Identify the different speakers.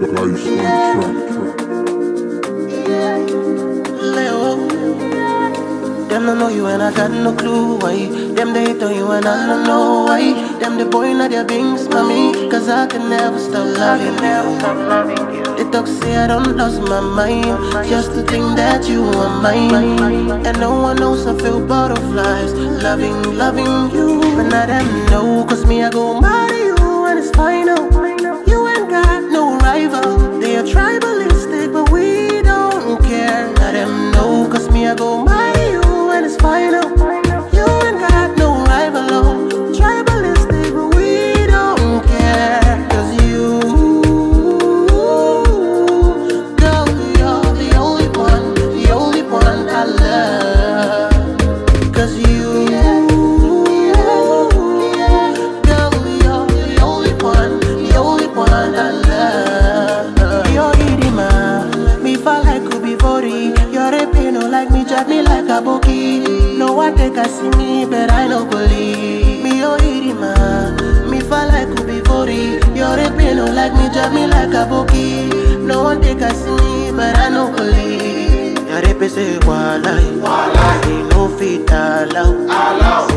Speaker 1: Nice on track.
Speaker 2: Them don't know you and I got no clue why. Them they hate on you and I don't know why. Them the boy not their bings, mommy. Cause I can never stop loving you. They talk say I don't lost my mind. Just to think that you are mine. And no one knows I feel butterflies. Loving, loving you. But not them know. Cause me I go marry boki. No one take a see me, but I no believe. Me oh Idima, me fall like Kubi Bori. You're a pino like me, jab me like a boki. No one take a see me, but I no believe. You're a pese walai, walai. No fit allow, allow.